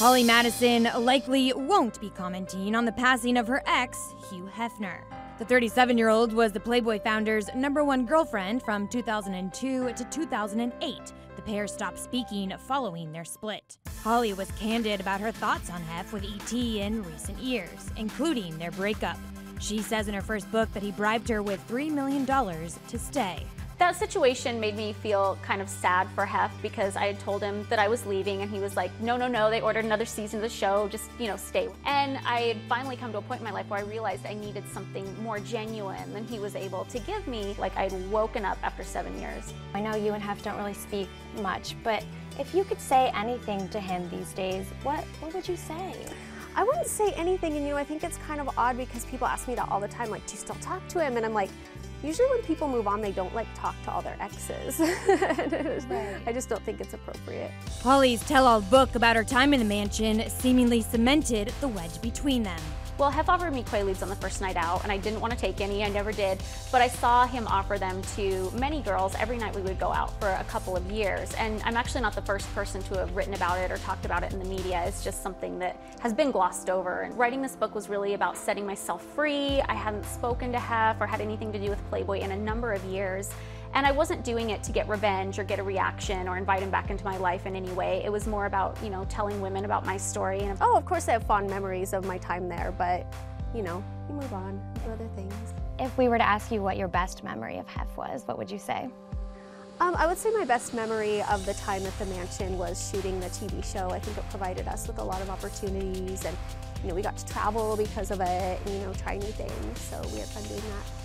Holly Madison likely won't be commenting on the passing of her ex, Hugh Hefner. The 37 year old was the Playboy founder's number one girlfriend from 2002 to 2008. The pair stopped speaking following their split. Holly was candid about her thoughts on Hef with ET in recent years, including their breakup. She says in her first book that he bribed her with $3 million to stay. That situation made me feel kind of sad for Hef because I had told him that I was leaving and he was like, no, no, no, they ordered another season of the show, just, you know, stay. And I had finally come to a point in my life where I realized I needed something more genuine than he was able to give me. Like I'd woken up after seven years. I know you and Hef don't really speak much, but if you could say anything to him these days, what, what would you say? I wouldn't say anything, and you know, I think it's kind of odd because people ask me that all the time, like, do you still talk to him? And I'm like, usually when people move on, they don't like talk to all their exes. I just don't think it's appropriate. Holly's tell all book about her time in the mansion seemingly cemented the wedge between them. Well, Hef offered me Quaaludes on the first night out, and I didn't want to take any. I never did. But I saw him offer them to many girls every night we would go out for a couple of years. And I'm actually not the first person to have written about it or talked about it in the media. It's just something that has been glossed over. And writing this book was really about setting myself free. I hadn't spoken to Hef or had anything to do with Playboy in a number of years. And I wasn't doing it to get revenge or get a reaction or invite him back into my life in any way. It was more about, you know, telling women about my story. And oh, of course I have fond memories of my time there, but, you know, you move on, do other things. If we were to ask you what your best memory of Hef was, what would you say? Um, I would say my best memory of the time at the mansion was shooting the TV show. I think it provided us with a lot of opportunities and, you know, we got to travel because of it and, you know, try new things. So we had fun doing that.